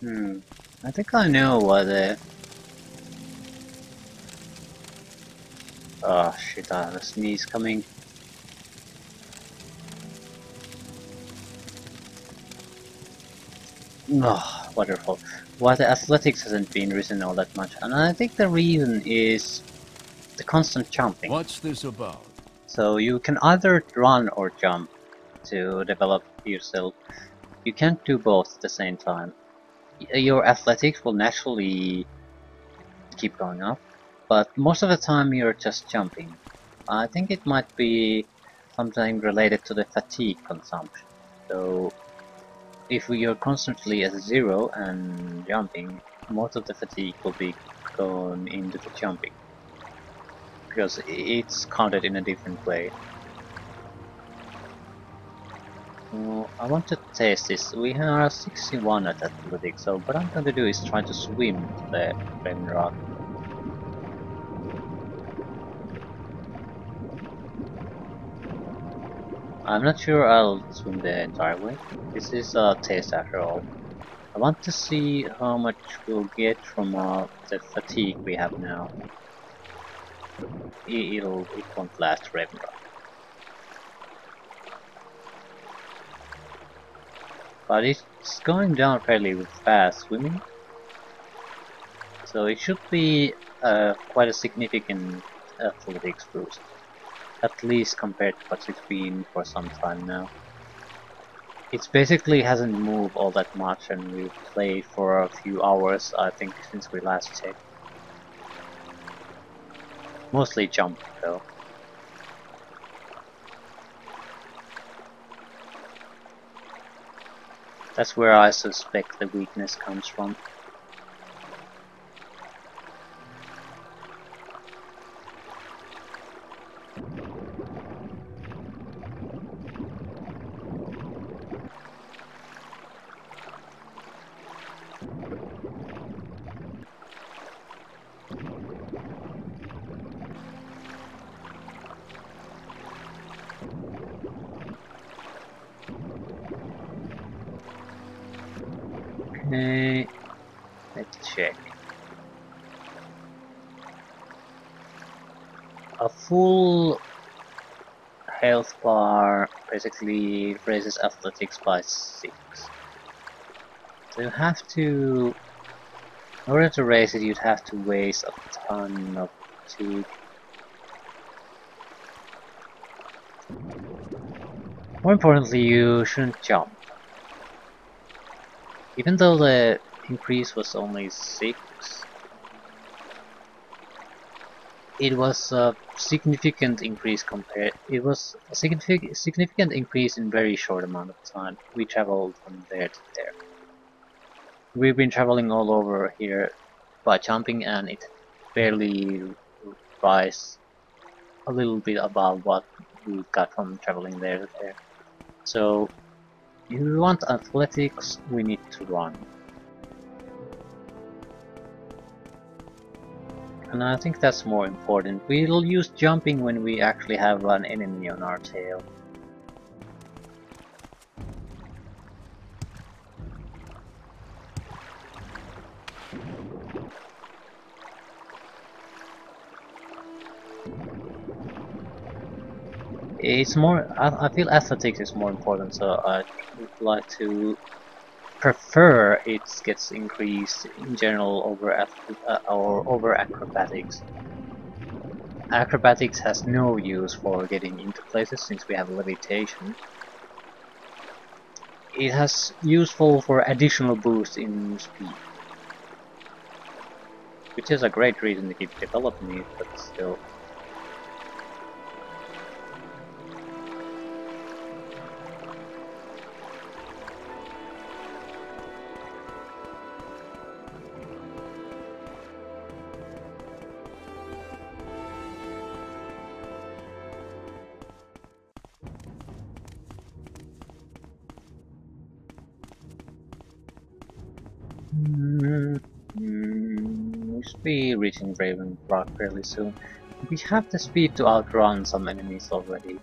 Hmm. I think I know what ah, ah, the... Oh shit, I have a sneeze coming. Oh, wonderful. Why the athletics hasn't been risen all that much, and I think the reason is the constant jumping. What's this about? So you can either run or jump to develop yourself. You can't do both at the same time. Your athletics will naturally keep going up, but most of the time you're just jumping. I think it might be something related to the fatigue consumption. So if you're constantly at zero and jumping, most of the fatigue will be gone into the jumping because it's counted in a different way. I want to test this. We are 61 at athletics, so what I'm going to do is try to swim to the Raven Rock. I'm not sure I'll swim the entire way. This is a test after all. I want to see how much we'll get from uh, the fatigue we have now. It'll, it won't last forever. But it's going down fairly fast swimming. So it should be uh, quite a significant athletics boost. At least compared to what it's been for some time now. It basically hasn't moved all that much and we've played for a few hours I think since we last checked. Mostly jump though. That's where I suspect the weakness comes from. Okay, let's check. A full health basically raises athletics by 6. So you have to, in order to raise it, you'd have to waste a ton of fatigue. More importantly, you shouldn't jump. Even though the increase was only 6, it was a significant increase compared it was a significant significant increase in very short amount of time. We traveled from there to there. We've been traveling all over here by jumping and it barely rise a little bit above what we got from traveling there to there. So if we want athletics, we need to run. And I think that's more important. We'll use jumping when we actually have an enemy on our tail. It's more. I, I feel athletics is more important, so I would like to prefer it gets increased in general over uh, or over acrobatics. Acrobatics has no use for getting into places since we have levitation. It has useful for additional boost in speed. Which is a great reason to keep developing it, but still. Be reaching Raven Rock fairly soon. We have the speed to outrun some enemies already.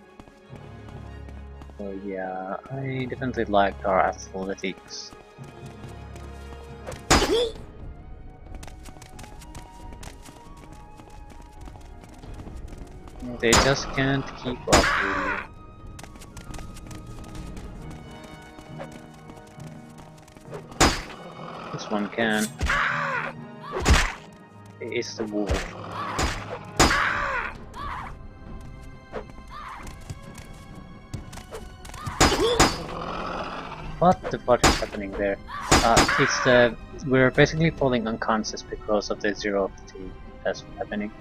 So yeah, I definitely like our athletics. They just can't keep up. This one can. It's the wolf. What the fuck is happening there? Uh, it's the... We're basically falling unconscious because of the zero fatigue that's happening.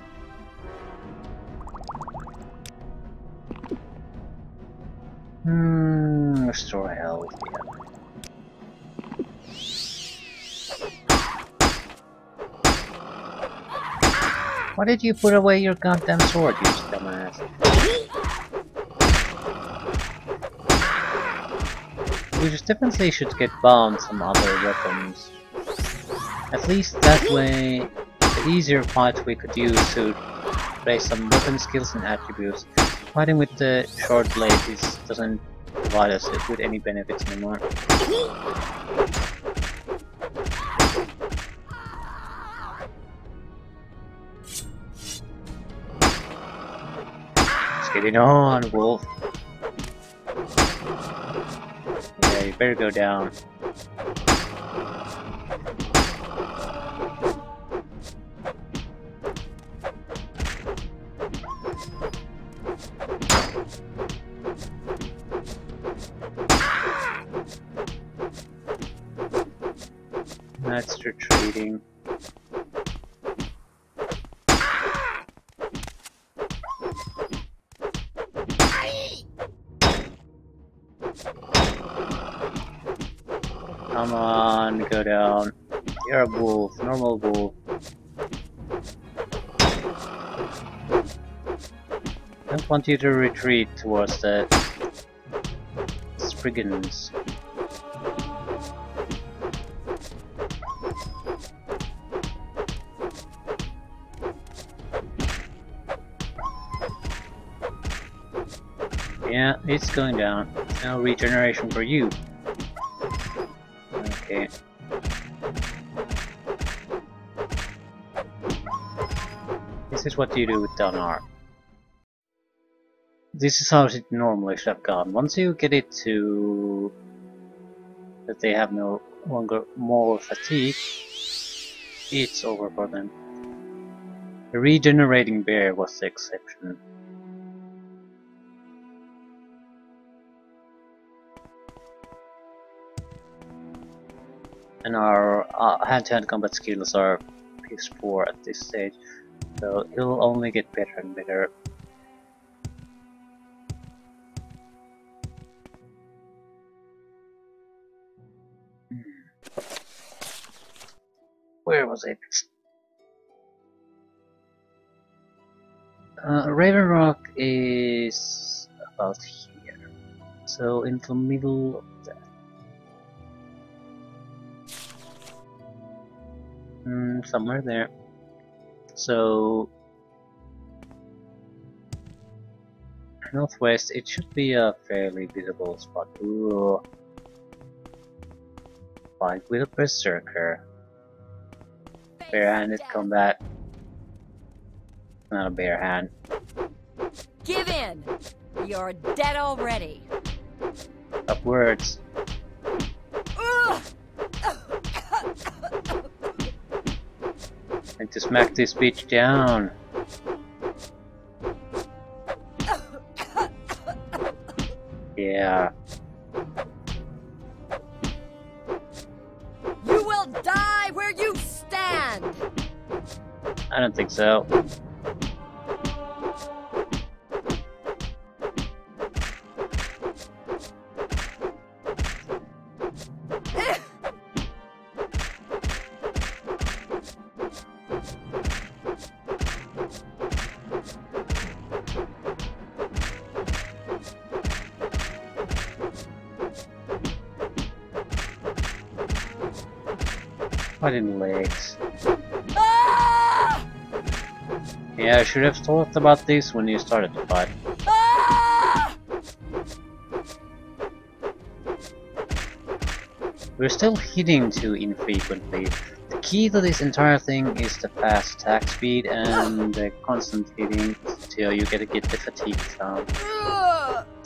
Why did you put away your goddamn sword, you dumbass? We just definitely should get bound some other weapons. At least that way, the easier fight we could use to raise some weapon skills and attributes. Fighting with the short blade is, doesn't provide us with any benefits anymore. Let's get it on, Wolf. Yeah, you better go down. Want you to retreat towards the Spriggans. Yeah, it's going down. No regeneration for you. Okay. This is what you do with Donar. This is how it normally should have gone. Once you get it to that they have no longer more fatigue, it's over for them. The regenerating bear was the exception. and our uh, hand-to-hand combat skills are piss poor at this stage, so it'll only get better and better. Where was it? Uh, Raven Rock is about here, so in the middle of that. Mm, somewhere there. So northwest, it should be a fairly visible spot. Ooh. Fight with a berserker. Barehanded combat. Not a bare hand. Give in! You're dead already. Upwards. And to smack this bitch down. Yeah. Think so. What in legs? Yeah, I should have thought about this when you started the fight. We're still hitting too infrequently. The key to this entire thing is the fast attack speed and the constant hitting till you get to get the fatigue down.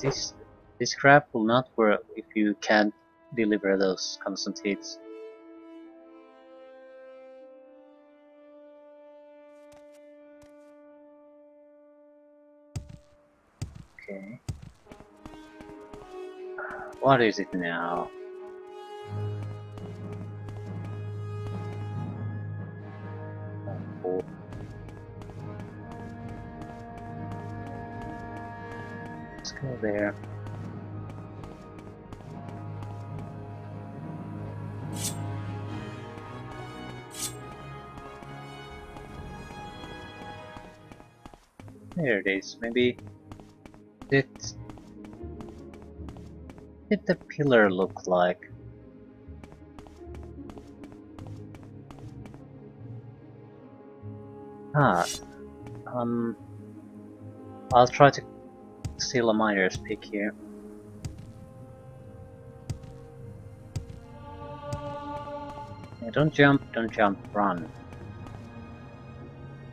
This this crap will not work if you can't deliver those constant hits. Okay. What is it now? Let's go there. There it is. Maybe did did the pillar look like? Ah, um, I'll try to steal a miner's pick here. Yeah, don't jump, don't jump, run.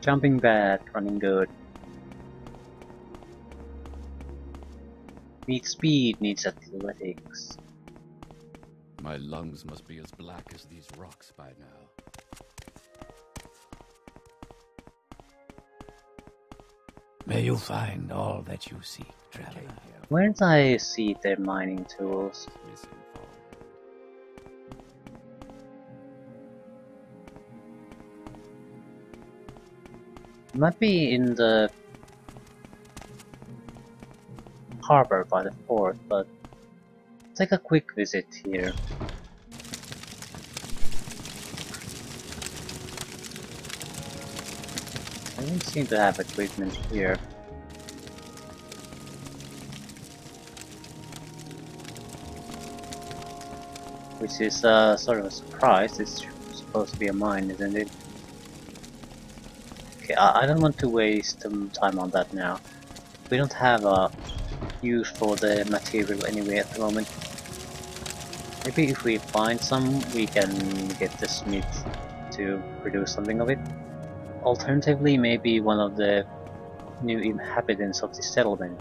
Jumping bad, running good. Needs speed, needs athletics. My lungs must be as black as these rocks by now. May you find all that you seek, traveler. Where did I see their mining tools? Might be in the harbor by the port, but take a quick visit here. I don't seem to have equipment here. Which is uh, sort of a surprise, it's supposed to be a mine, isn't it? Okay, I, I don't want to waste um, time on that now. We don't have a use for the material anyway at the moment. Maybe if we find some, we can get the smith to produce something of it. Alternatively, maybe one of the new inhabitants of the settlement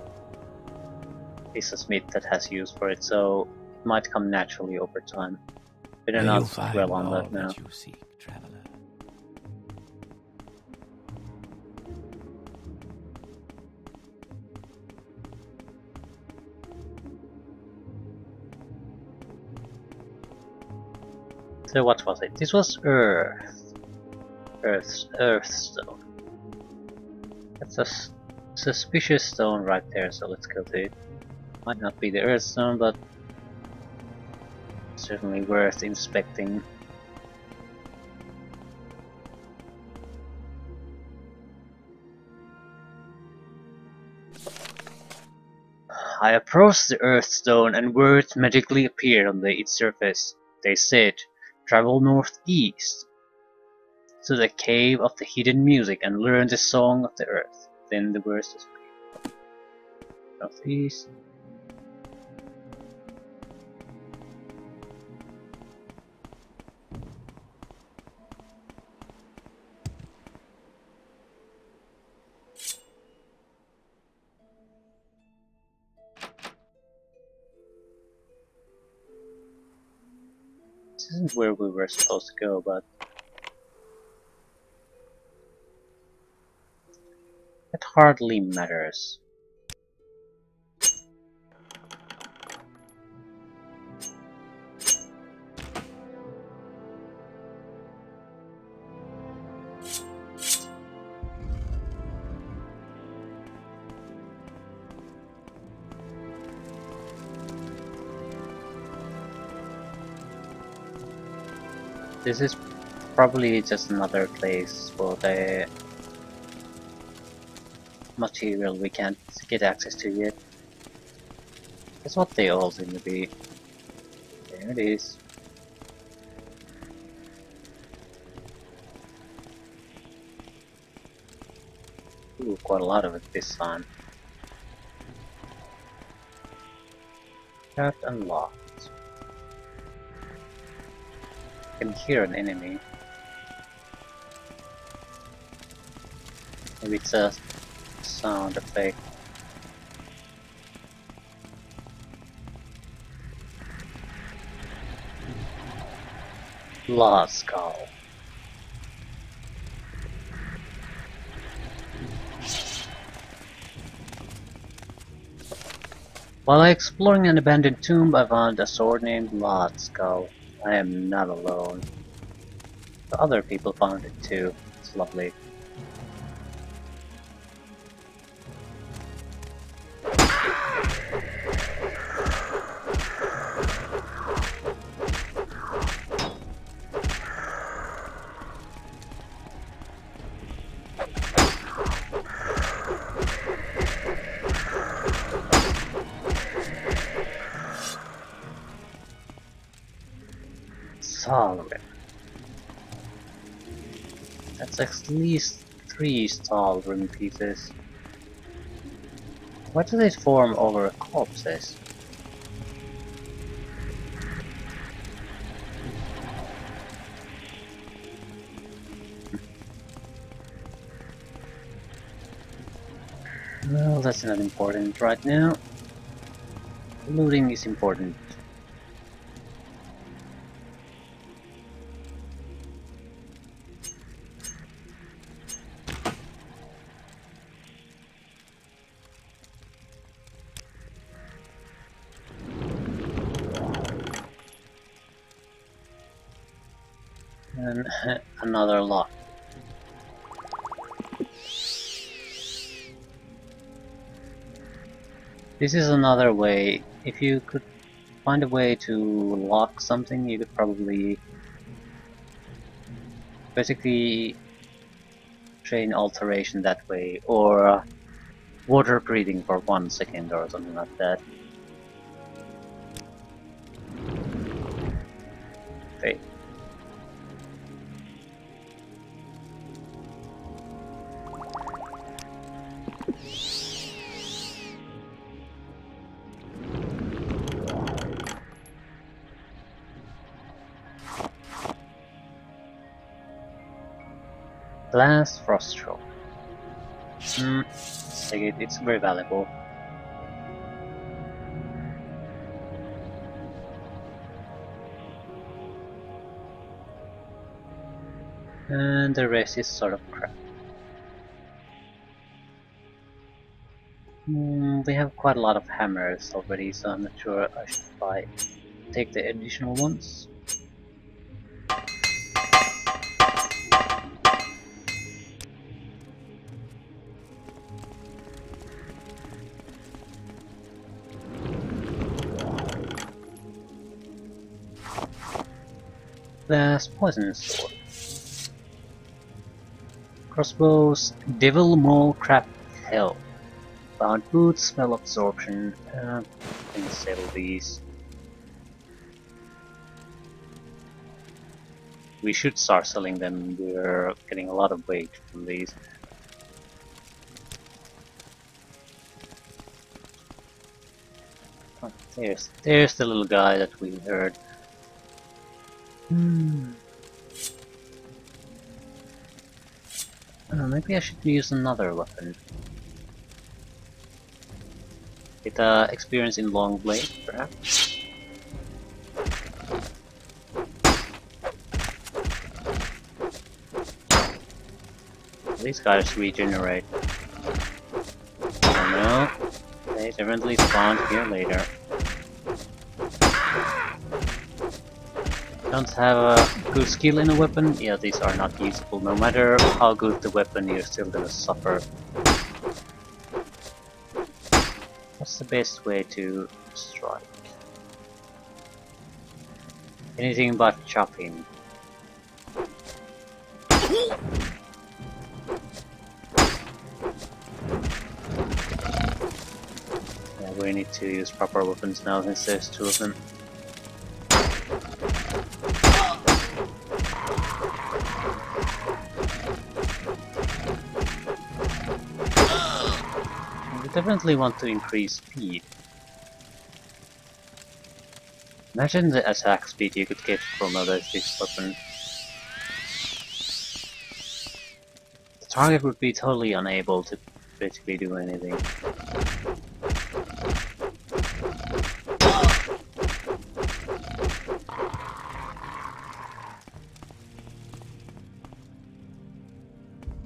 is a smith that has use for it, so it might come naturally over time. Better not dwell on that now. that you seek, traveler. So what was it? This was Earth. Earth, Earthstone. That's a suspicious stone right there, so let's go to it. Might not be the Earth stone, but certainly worth inspecting. I approached the Earth Stone and words magically appeared on the, its surface. They said, travel northeast to the cave of the hidden music and learn the song of the earth. Then the words disappeared. Northeast. Isn't where we were supposed to go, but it hardly matters. This is probably just another place for the material we can't get access to yet. That's what they all seem to be. There it is. Ooh, quite a lot of it this time. Craft unlocked. can hear an enemy. Maybe it's a sound effect. Glasgow. While exploring an abandoned tomb, I found a sword named Lot's Skull. I am not alone. The other people found it too. It's lovely. At least three stall room pieces. What do they form over corpses? Well, that's not important right now. Looting is important. This is another way. If you could find a way to lock something, you could probably basically train alteration that way, or water breathing for one second or something like that. Blast Frost take it, it's very valuable. And the rest is sort of crap. Hmm, we have quite a lot of hammers already, so I'm not sure I should buy take the additional ones. Poison sword. Crossbows, devil maul crap hell. Bound boots, spell absorption. Uh, can sell these. We should start selling them. We're getting a lot of weight from these. There's there's the little guy that we heard. Hmm. Uh, maybe I should use another weapon. Get uh, experience in long blade, perhaps. These guys regenerate. Oh no, they eventually spawn here later. Don't have a good skill in a weapon? Yeah, these are not usable. No matter how good the weapon, you're still gonna suffer. What's the best way to strike? Anything but chopping. Yeah, we need to use proper weapons now since there's two of them. Definitely want to increase speed. Imagine the attack speed you could get from a basic weapon. The target would be totally unable to basically do anything.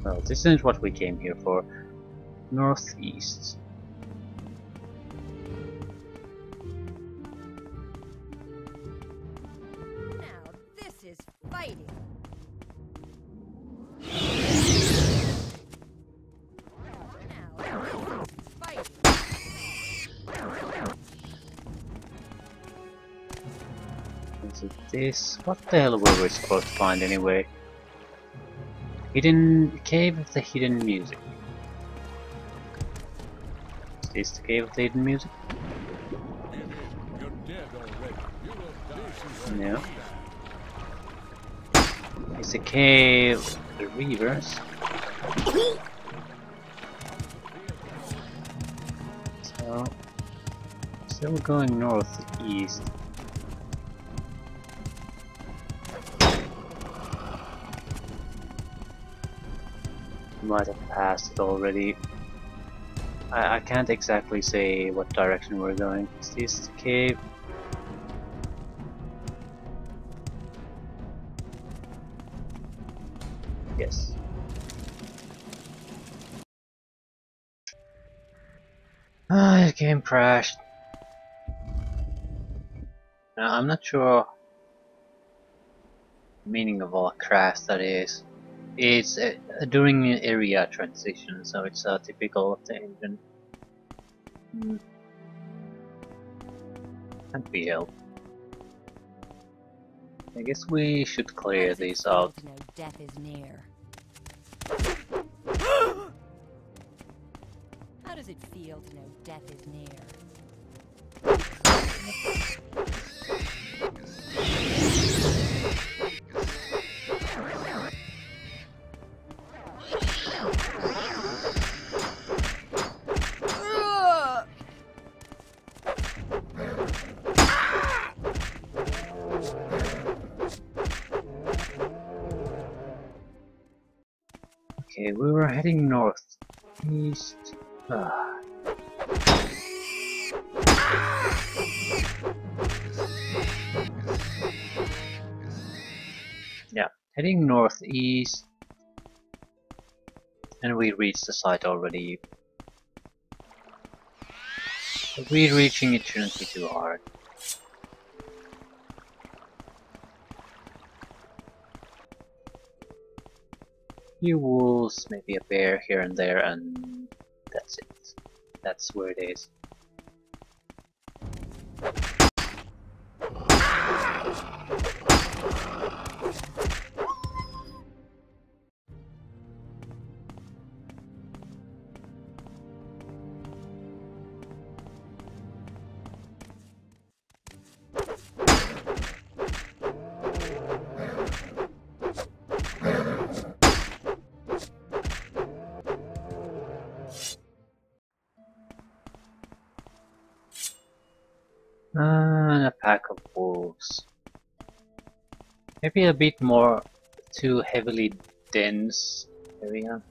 Well, this isn't what we came here for. Northeast. Fighting. Is it this? What the hell were we supposed to find anyway? Hidden cave of the hidden music. Is this the cave of the hidden music? You're dead already. You will die. No. Cave of the reavers. So still going northeast. Might have passed it already. I, I can't exactly say what direction we're going. Is this the cave? Crashed. Now, I'm not sure meaning of all crash that is. It's uh, during an area transition, so it's uh, typical of the engine. Hmm. Can't be helped. I guess we should clear these out. know death is near? Does it feel to know death is near? Okay, we were heading north. East. Ah. Yeah, heading northeast. And we reached the site already. But re-reaching it shouldn't be too hard. few wolves, maybe a bear here and there, and that's it. That's where it is. And a pack of wolves. Maybe a bit more too heavily dense area.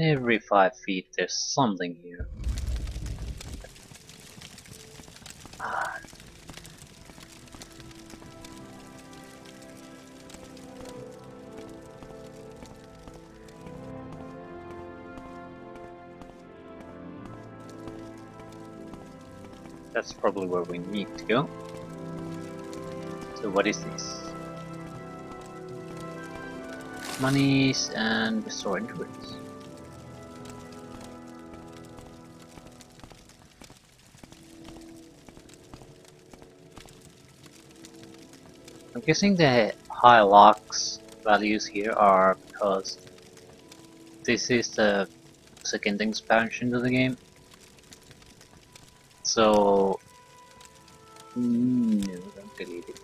Every five feet there's something here. That's probably where we need to go. So what is this? Monies and restore endurance. I'm guessing the high locks values here are because this is the second expansion to the game. So, mm, it.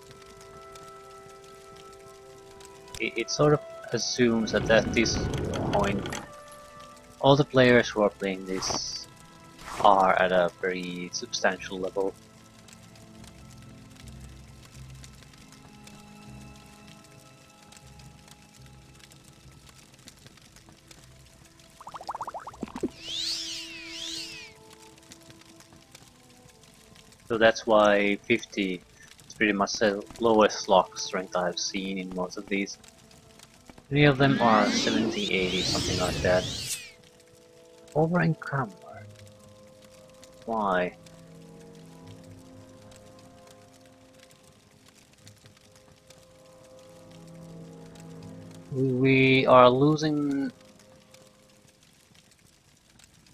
It sort of assumes that at this point, all the players who are playing this are at a very substantial level. So that's why 50 is pretty much the lowest lock strength I've seen in most of these. Three of them are 70, 80, something like that. Over encumbered. Why? We are losing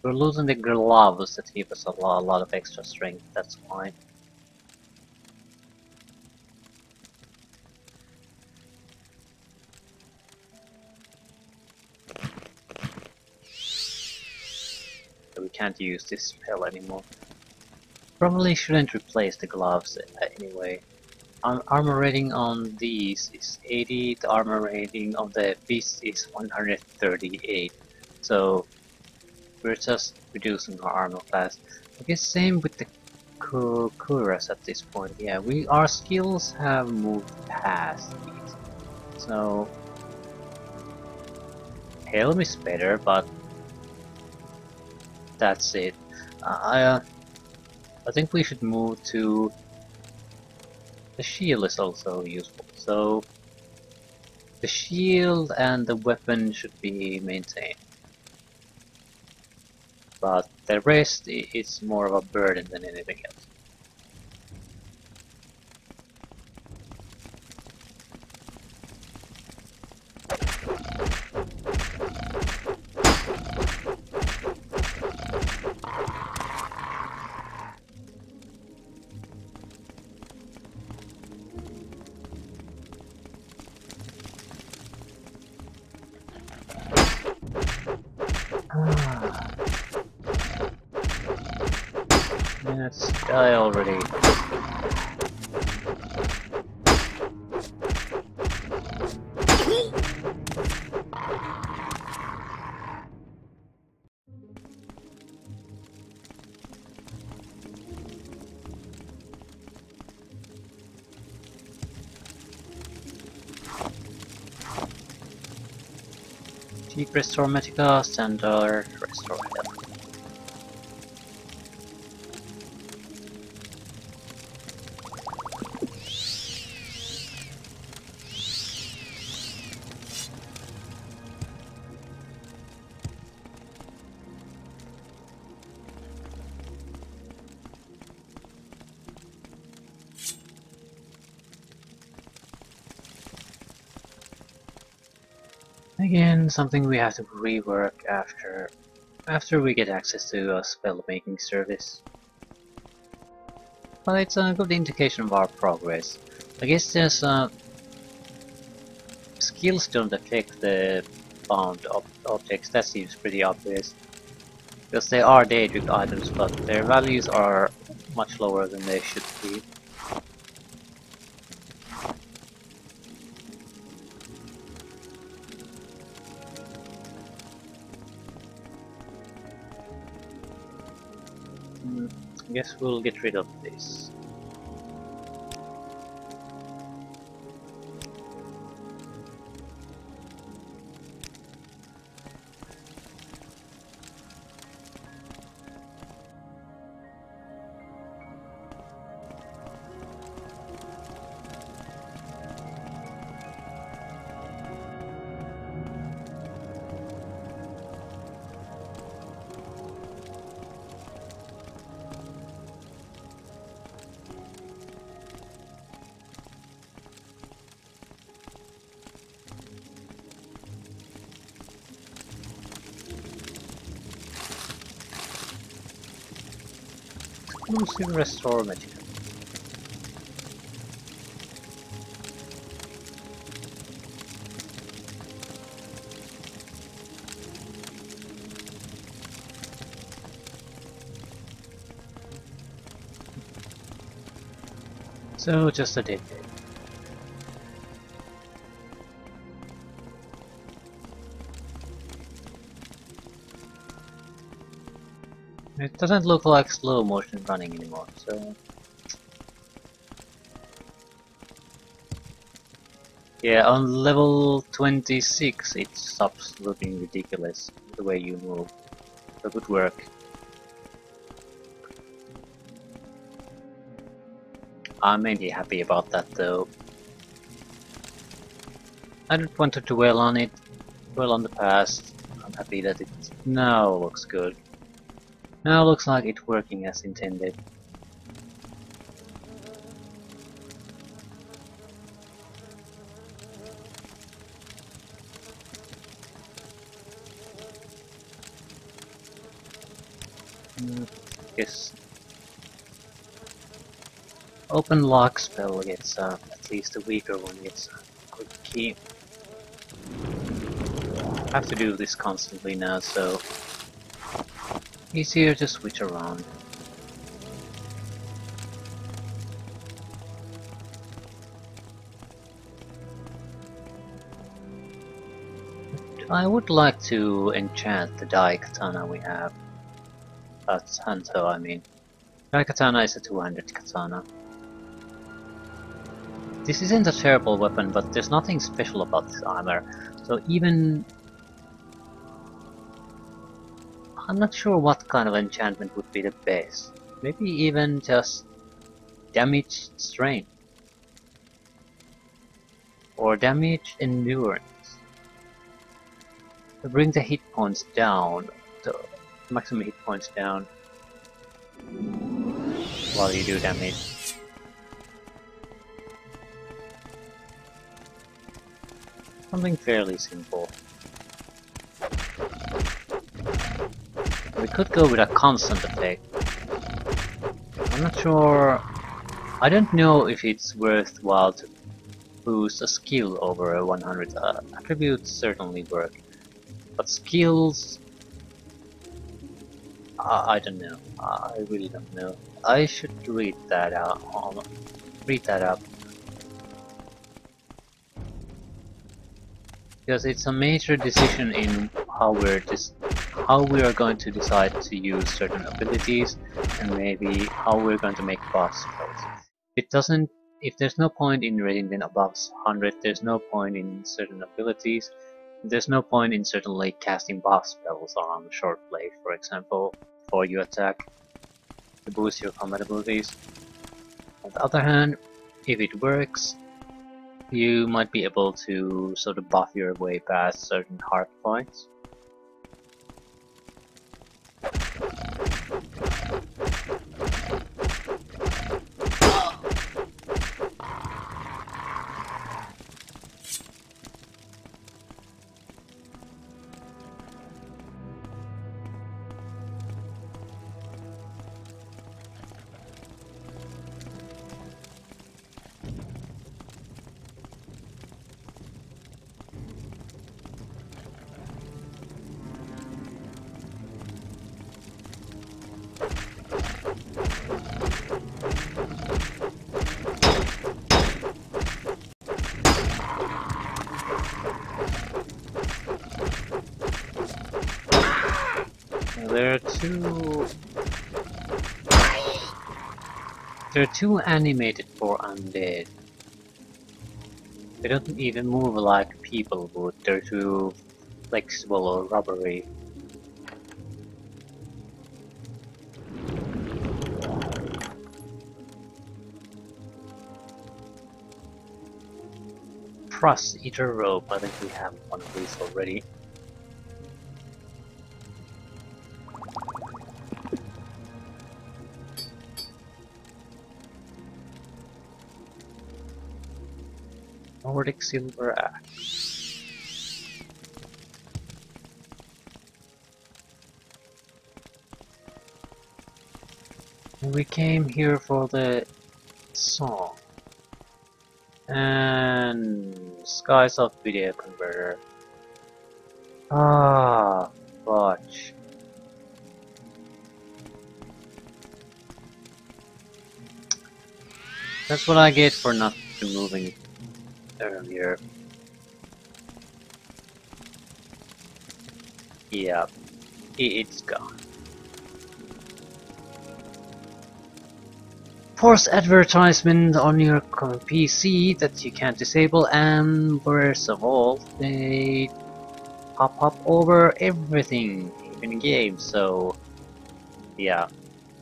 we're losing the gloves that give us a lot, a lot of extra strength, that's why. We can't use this spell anymore. Probably shouldn't replace the gloves uh, anyway. Ar armor rating on these is 80, the armor rating on the beast is 138. So we're just reducing our armor class. Guess same with the cuirass at this point. Yeah, we our skills have moved past these. So Helm is better, but that's it. Uh, I uh, I think we should move to the shield is also useful. So the shield and the weapon should be maintained but the rest is more of a burden than anything else. Deep restore Magicka, Something we have to rework after after we get access to a spell making service. But it's a good indication of our progress. I guess there's uh, skills don't affect the bound ob objects, that seems pretty obvious. Because they are Daedric items, but their values are much lower than they should be. Guess we'll get rid of this. Exclusive restore magic. So just a dead It doesn't look like slow motion running anymore, so... Yeah, on level 26 it stops looking ridiculous, the way you move. So good work. I'm mainly happy about that though. I don't want to dwell on it, dwell on the past. I'm happy that it now looks good. Now looks like it's working as intended. Yes. Open lock spell gets uh, at least a weaker one gets a quick key. I have to do this constantly now, so easier to switch around. I would like to enchant the Dai Katana we have. That's Hanto, I mean. Dai Katana is a 200 katana. This isn't a terrible weapon, but there's nothing special about this armor. So even... I'm not sure what kind of enchantment would be the best. Maybe even just damage strength. Or damage endurance. To bring the hit points down, the maximum hit points down while you do damage. Something fairly simple. We could go with a constant attack. I'm not sure... I don't know if it's worthwhile to boost a skill over a 100. Uh, attributes certainly work. But skills... I don't know. I really don't know. I should read that out. Um, read that up. Because it's a major decision in how we're dis how we are going to decide to use certain abilities and maybe how we're going to make boss spells. It doesn't if there's no point in rating them above 100, there's no point in certain abilities. There's no point in certainly casting boss spells on short play, for example, for you attack to boost your combat abilities. On the other hand, if it works, you might be able to sort of buff your way past certain hard points. Two. There are two animated for undead. They don't even move like people would. They're too flexible or rubbery. Frost Eater Rope, I think we have one of these already. Nordic Silver Axe. We came here for the song. And Skies of Video Converter. Ah, fudge. That's what I get for not removing earlier. Yeah, it's gone. Force advertisement on your PC that you can't disable, and worst of all, they pop up over everything, even games. So, yeah,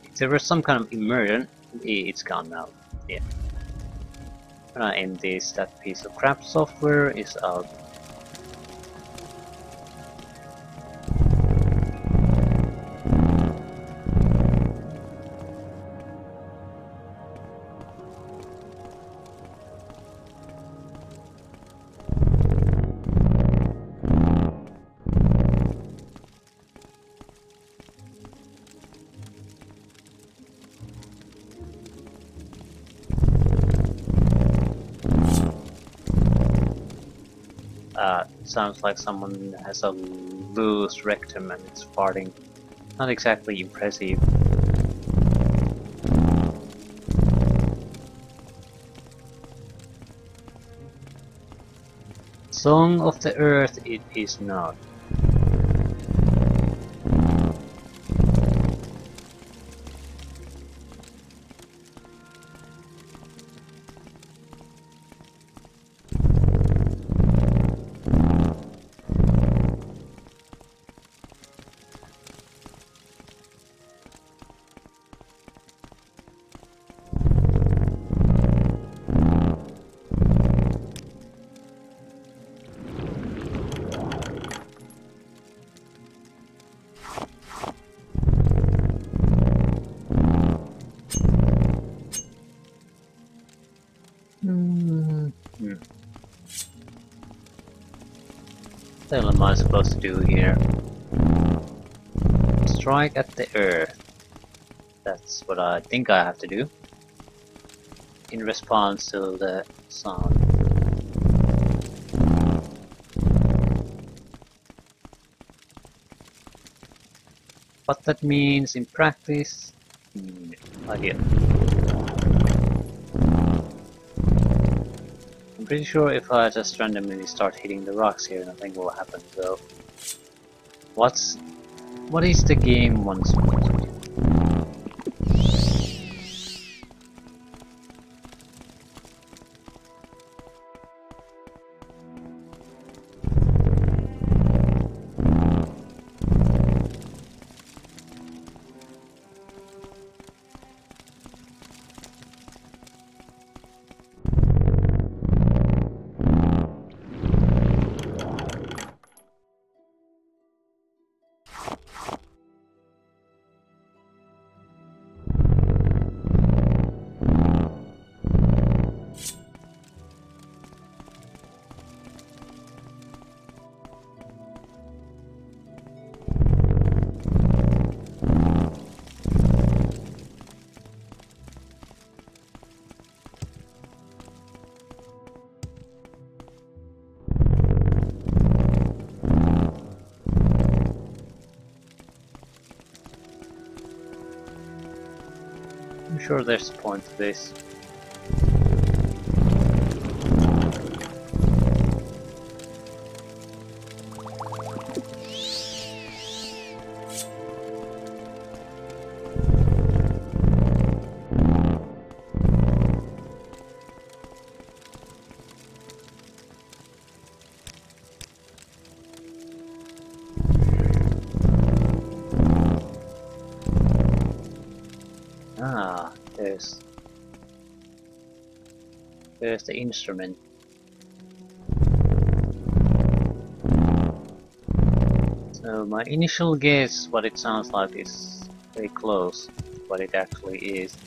if there was some kind of immersion, it's gone now. Yeah. Uh, I end this, that piece of crap software is out. Sounds like someone has a loose rectum and it's farting. Not exactly impressive. Song of the Earth it is not. The hell am I supposed to do here? Strike at the earth. That's what I think I have to do. In response to the sound. What that means in practice, hmm, idea. Pretty sure if I just randomly start hitting the rocks here, nothing will happen. So, what's what is the game once me sure there's a point to this. The instrument. So my initial guess what it sounds like is very close what it actually is.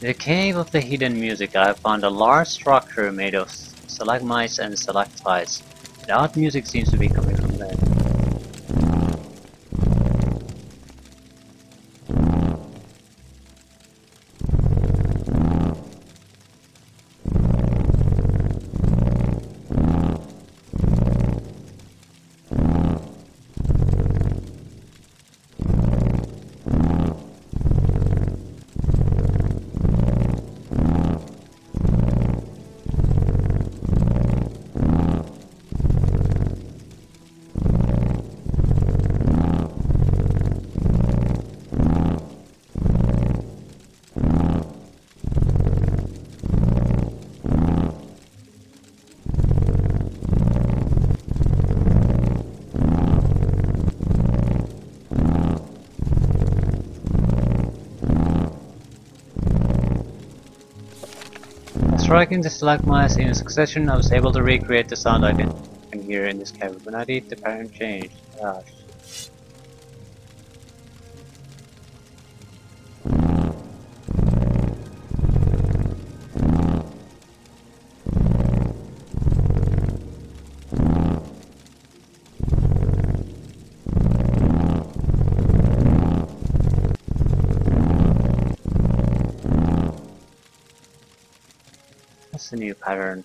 The Cave of the Hidden Music I found a large structure made of stalagmites and stalactites. The art music seems to be Striking the stalagmites in succession, I was able to recreate the sound I can, hear in this cavern. When I did, the pattern changed. Ah, new pattern?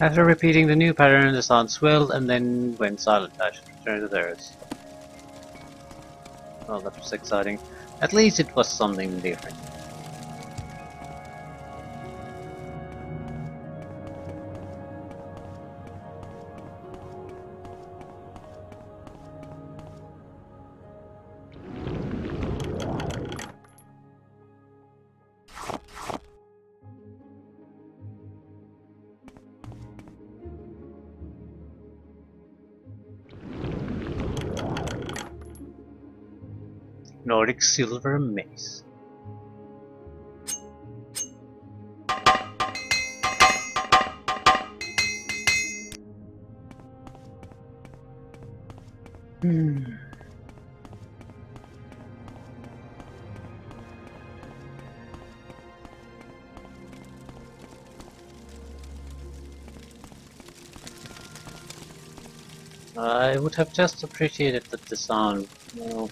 After repeating the new pattern, the sound swelled and then went silent. I should return to theirs. Well, that was exciting. At least it was something different. Nordic Silver Mace. Hmm. I would have just appreciated the know,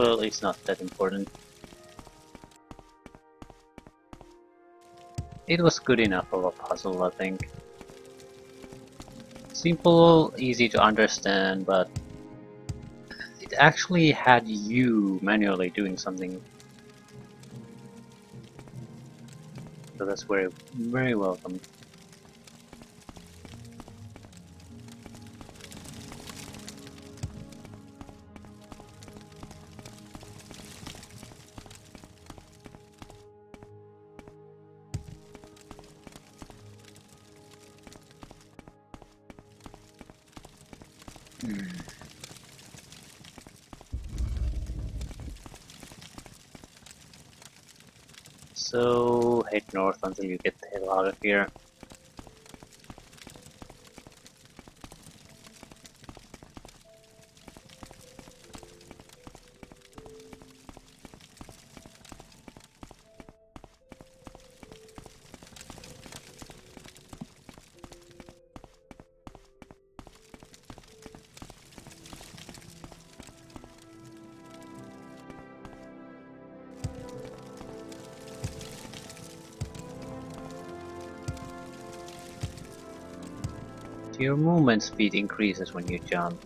Well, it's not that important. It was good enough of a puzzle, I think. Simple, easy to understand, but it actually had you manually doing something. So that's very, very welcome. Until you get the hell out of here. Your movement speed increases when you jump.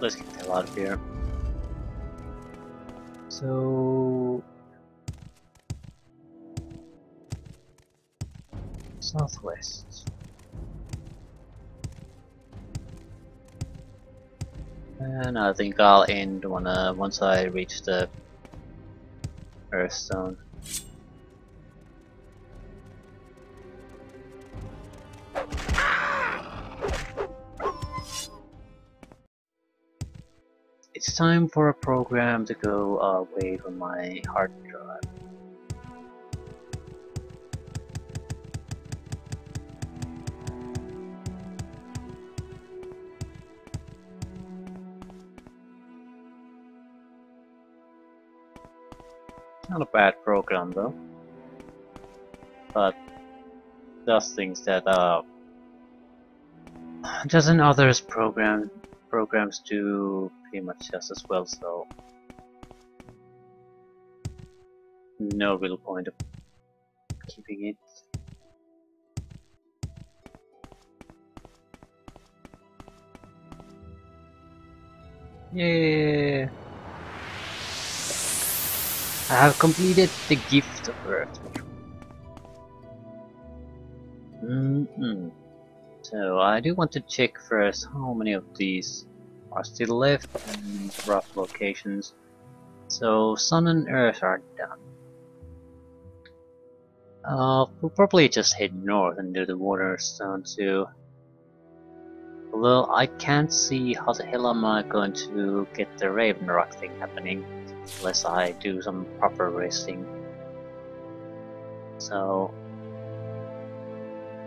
Let's get the hell out of here. So... Southwest. And I think I'll end when, uh, once I reach the It's time for a program to go uh, away from my hard Not a bad program though. But does things that uh doesn't others program programs do pretty much just as well, so no real point of keeping it. Yeah. I have completed the gift of Earth. Mm -mm. So I do want to check first how many of these are still left in rough locations. So Sun and Earth are done. Uh, we'll probably just head north and do the Waterstone too. Although I can't see how the hell am I going to get the Raven Rock thing happening unless I do some proper racing. So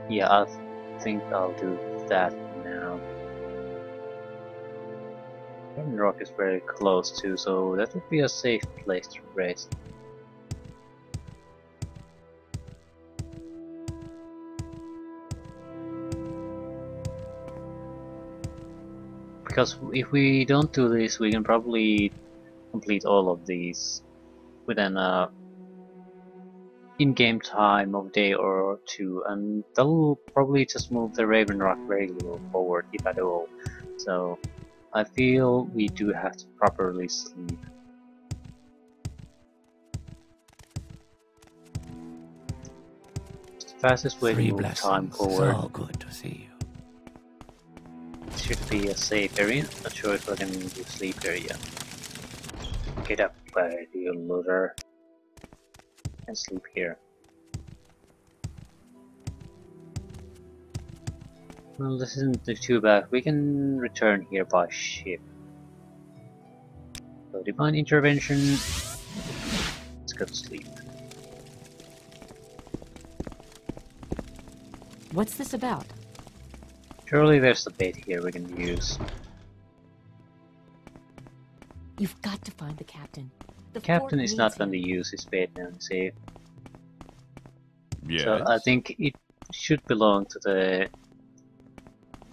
yeah, I think I'll do that now. Raven Rock is very close too, so that would be a safe place to race. because if we don't do this we can probably complete all of these within a in-game time of day or two and that'll probably just move the Raven Rock very little forward if at all so I feel we do have to properly sleep It's the fastest way Three to move time forward So good to see you. should be a safe area. Not sure if I can do sleep area. Get up, uh, you loser. And sleep here. Well, this isn't too bad. We can return here by ship. So divine intervention. Let's go to sleep. What's this about? Surely there's a bait here we can use. You've got to find the captain. The Captain is not going to use his bait now, see. Yes. So I think it should belong to the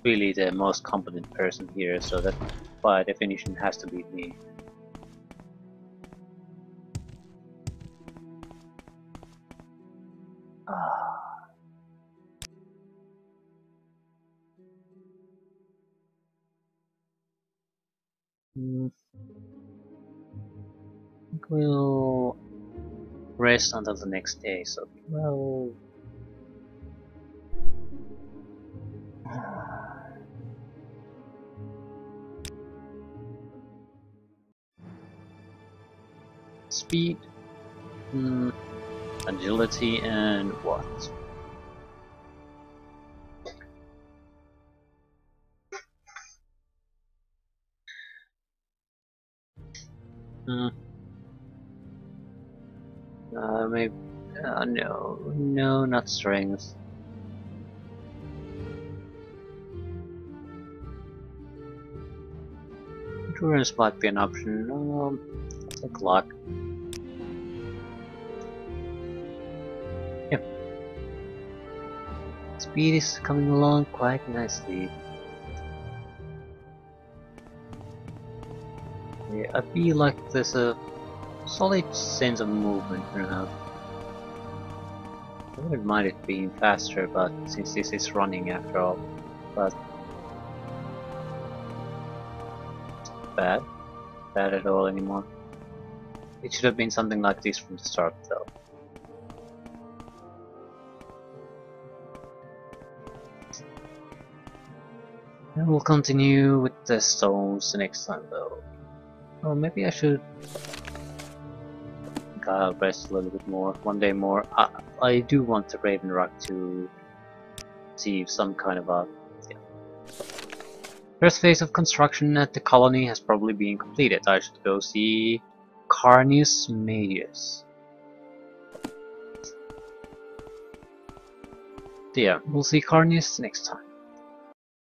really the most competent person here, so that by definition has to be me. Ah. Think we'll rest until the next day, so well Speed, mm, agility, and what? Hmm. Uh, maybe. Uh, no, no, not strength. Endurance might be an option. Um, take luck. Yep. Speed is coming along quite nicely. Yeah, I feel like there's a solid sense of movement now. I wouldn't mind it being faster, but since this is running after all, but bad, bad at all anymore. It should have been something like this from the start, though. And we'll continue with the stones the next time, though. Or maybe I should I'll rest a little bit more, one day more. I, I do want the Raven Rock to achieve some kind of a yeah. First phase of construction at the colony has probably been completed. I should go see Carnius Magius. So yeah, we'll see Carnius next time.